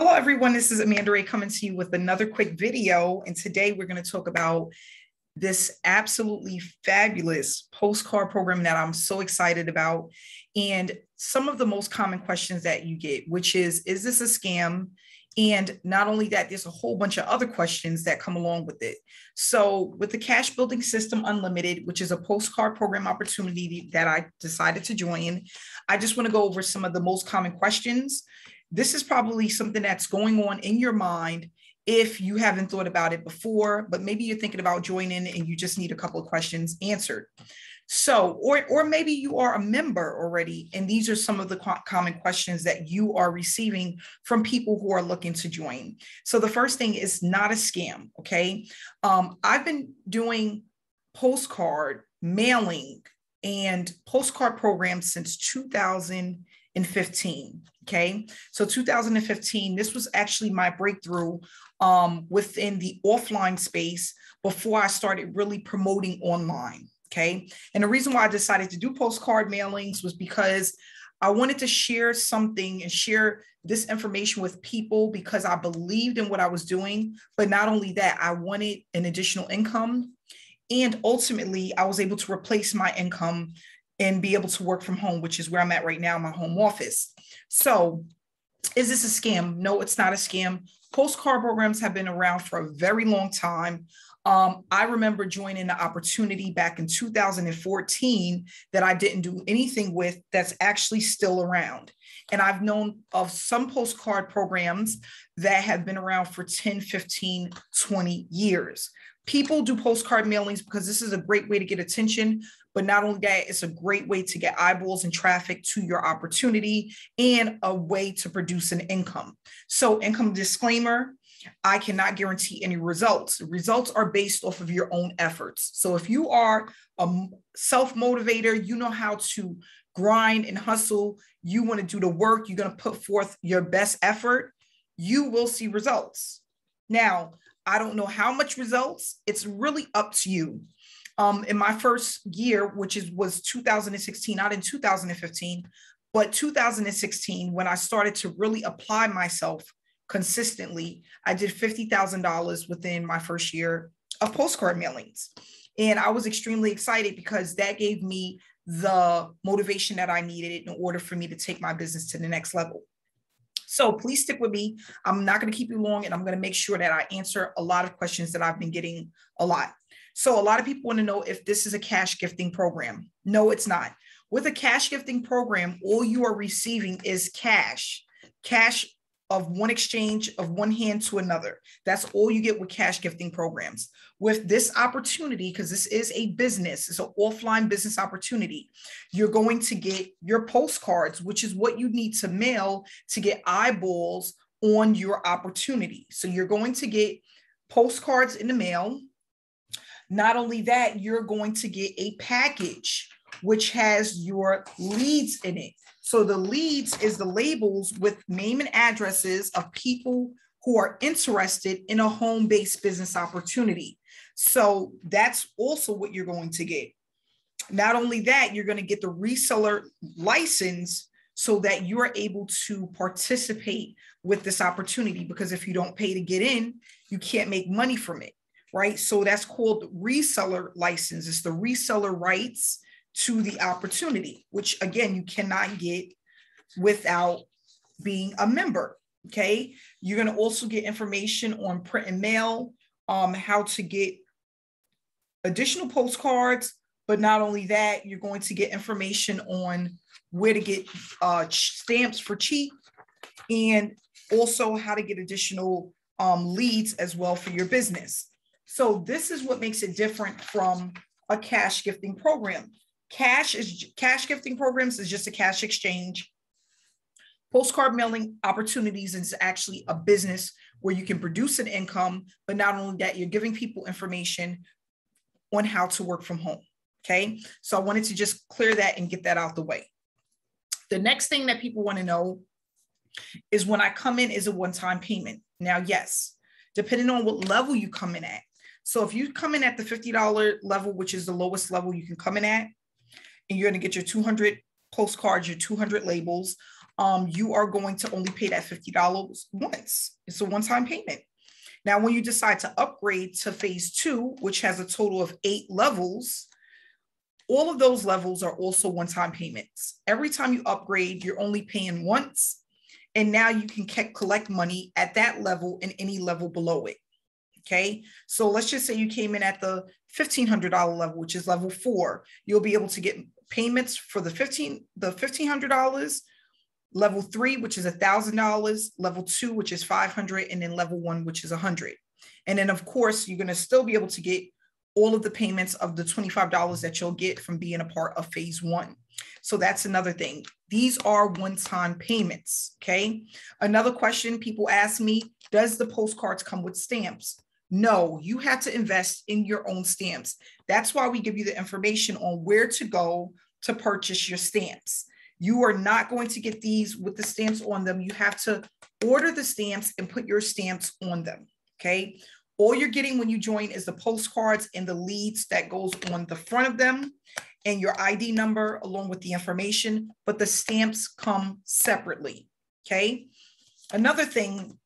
Hello, everyone. This is Amanda Wray coming to you with another quick video. And today we're going to talk about this absolutely fabulous postcard program that I'm so excited about. And some of the most common questions that you get, which is, is this a scam? And not only that, there's a whole bunch of other questions that come along with it. So, with the Cash Building System Unlimited, which is a postcard program opportunity that I decided to join, I just want to go over some of the most common questions this is probably something that's going on in your mind if you haven't thought about it before, but maybe you're thinking about joining and you just need a couple of questions answered. So, or, or maybe you are a member already, and these are some of the co- common questions that you are receiving from people who are looking to join. So, the first thing is not a scam. Okay. Um, I've been doing postcard mailing and postcard programs since 2015. Okay. So 2015, this was actually my breakthrough um, within the offline space before I started really promoting online. Okay. And the reason why I decided to do postcard mailings was because I wanted to share something and share this information with people because I believed in what I was doing. But not only that, I wanted an additional income. And ultimately, I was able to replace my income and be able to work from home, which is where I'm at right now, my home office. So, is this a scam? No, it's not a scam. Postcard programs have been around for a very long time. Um, I remember joining the opportunity back in 2014 that I didn't do anything with that's actually still around. And I've known of some postcard programs that have been around for 10, 15, 20 years. People do postcard mailings because this is a great way to get attention but not only that, it's a great way to get eyeballs and traffic to your opportunity and a way to produce an income. So, income disclaimer I cannot guarantee any results. Results are based off of your own efforts. So, if you are a self motivator, you know how to grind and hustle, you want to do the work, you're going to put forth your best effort, you will see results. Now, I don't know how much results, it's really up to you um, in my first year, which is was 2016, not in 2015, but 2016, when I started to really apply myself consistently, I did $50,000 within my first year of postcard mailings. And I was extremely excited because that gave me the motivation that I needed in order for me to take my business to the next level. So please stick with me. I'm not going to keep you long and I'm going to make sure that I answer a lot of questions that I've been getting a lot. So a lot of people want to know if this is a cash gifting program. No, it's not. With a cash gifting program, all you are receiving is cash, cash of one exchange of one hand to another. That's all you get with cash gifting programs. With this opportunity, because this is a business, it's an offline business opportunity, you're going to get your postcards, which is what you need to mail to get eyeballs on your opportunity. So you're going to get postcards in the mail not only that, you're going to get a package which has your leads in it. So the leads is the labels with name and addresses of people who are interested in a home-based business opportunity. So that's also what you're going to get. Not only that, you're going to get the reseller license so that you're able to participate with this opportunity because if you don't pay to get in, you can't make money from it right? So that's called reseller license. It's the reseller rights to the opportunity, which again, you cannot get without being a member. Okay. You're going to also get information on print and mail, um, how to get additional postcards. But not only that, you're going to get information on where to get uh, stamps for cheap and also how to get additional um, leads as well for your business. So this is what makes it different from a cash gifting program. Cash is cash gifting programs is just a cash exchange. Postcard mailing opportunities is actually a business where you can produce an income, but not only that, you're giving people information on how to work from home. Okay. So I wanted to just clear that and get that out the way. The next thing that people want to know is when I come in is a one-time payment. Now, yes, depending on what level you come in at, so if you come in at the $50 level, which is the lowest level you can come in at, and you're going to get your 200 postcards, your 200 labels, um, you are going to only pay that $50 once. It's a one-time payment. Now, when you decide to upgrade to phase two, which has a total of eight levels, all of those levels are also one-time payments. Every time you upgrade, you're only paying once. And now you can collect money at that level and any level below it. Okay. So let's just say you came in at the $1,500 level, which is level four. You'll be able to get payments for the 15, the $1,500, level three, which is $1,000, level two, which is 500, and then level one, which is 100. And then of course, you're going to still be able to get all of the payments of the $25 that you'll get from being a part of phase one. So that's another thing. These are one-time payments, okay? Another question people ask me, does the postcards come with stamps? No, you have to invest in your own stamps. That's why we give you the information on where to go to purchase your stamps. You are not going to get these with the stamps on them. You have to order the stamps and put your stamps on them. Okay. All you're getting when you join is the postcards and the leads that goes on the front of them and your ID number along with the information, but the stamps come separately. Okay. Another thing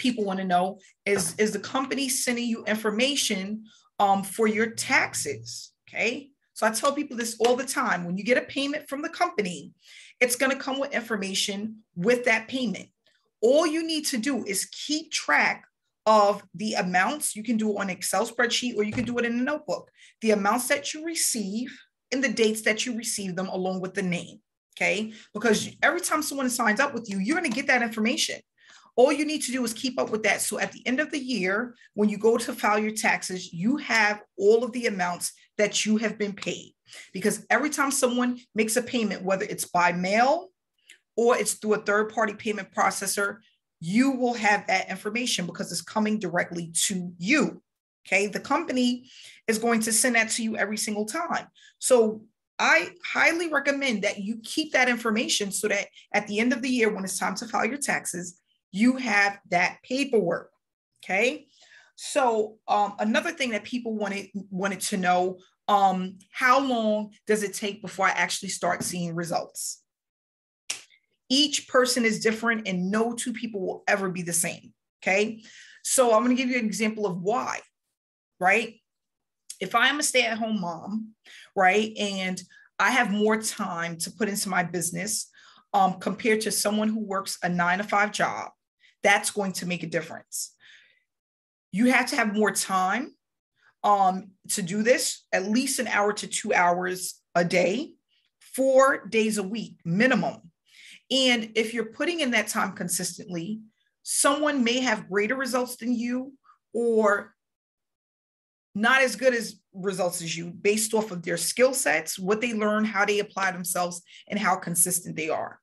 people want to know is, is the company sending you information um, for your taxes? Okay. So I tell people this all the time. When you get a payment from the company, it's going to come with information with that payment. All you need to do is keep track of the amounts. You can do it on Excel spreadsheet or you can do it in a notebook. The amounts that you receive and the dates that you receive them along with the name. Okay. Because every time someone signs up with you, you're going to get that information. All you need to do is keep up with that. So at the end of the year, when you go to file your taxes, you have all of the amounts that you have been paid. Because every time someone makes a payment, whether it's by mail or it's through a third party payment processor, you will have that information because it's coming directly to you. Okay. The company is going to send that to you every single time. So I highly recommend that you keep that information so that at the end of the year, when it's time to file your taxes, you have that paperwork. Okay. So um, another thing that people wanted wanted to know, um, how long does it take before I actually start seeing results? Each person is different and no two people will ever be the same. Okay. So I'm going to give you an example of why, right? If I am a stay at home mom, right, and I have more time to put into my business um, compared to someone who works a nine to five job, that's going to make a difference. You have to have more time um, to do this, at least an hour to two hours a day, four days a week minimum. And if you're putting in that time consistently, someone may have greater results than you or not as good as results as you based off of their skill sets, what they learn, how they apply themselves, and how consistent they are.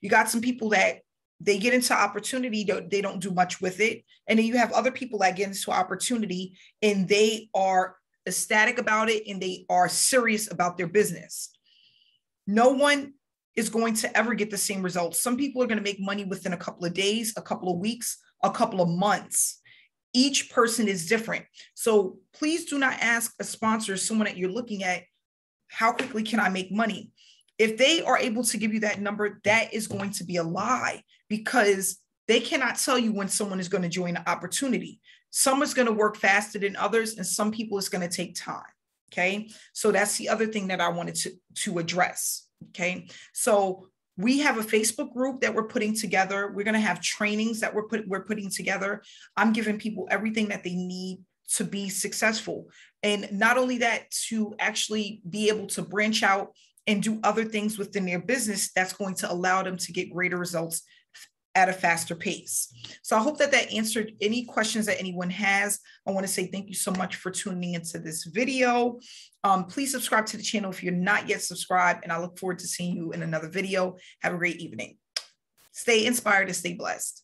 You got some people that they get into opportunity they don't do much with it. And then you have other people that get into opportunity and they are ecstatic about it and they are serious about their business. No one is going to ever get the same results. Some people are going to make money within a couple of days a couple of weeks a couple of months. Each person is different. So please do not ask a sponsor someone that you're looking at how quickly can i make money if they are able to give you that number, that is going to be a lie because they cannot tell you when someone is going to join the opportunity. Some is going to work faster than others, and some people it's going to take time. Okay. So that's the other thing that I wanted to, to address. Okay. So we have a Facebook group that we're putting together. We're going to have trainings that we're put, we're putting together. I'm giving people everything that they need to be successful. And not only that, to actually be able to branch out and do other things within their business that's going to allow them to get greater results at a faster pace. So I hope that that answered any questions that anyone has. I want to say thank you so much for tuning into this video. Um, please subscribe to the channel if you're not yet subscribed, and I look forward to seeing you in another video. Have a great evening. Stay inspired and stay blessed.